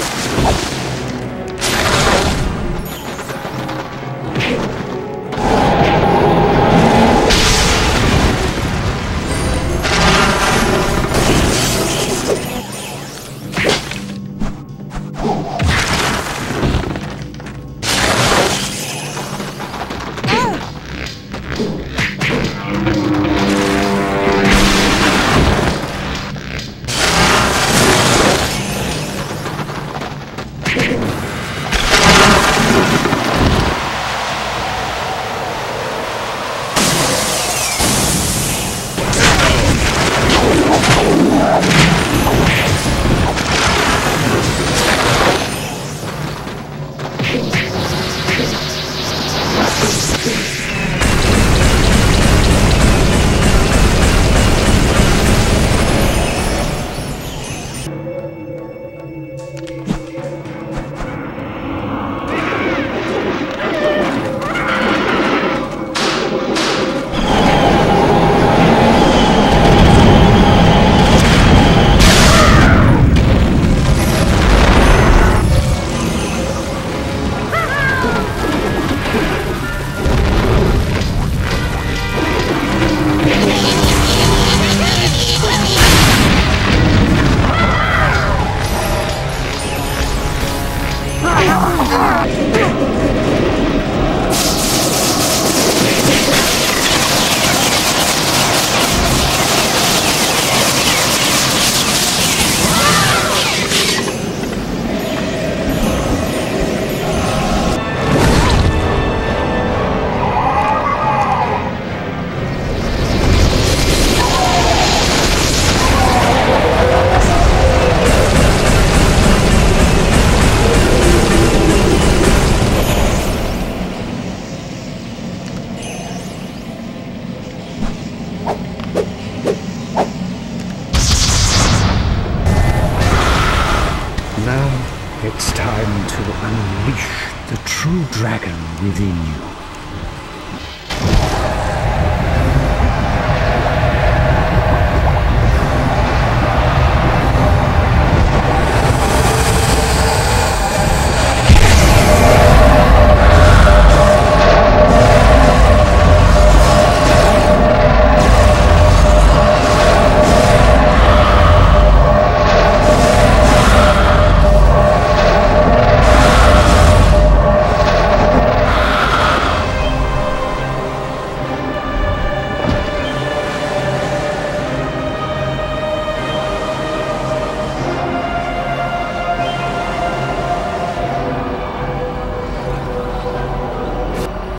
Now it's time to unleash the true dragon within you.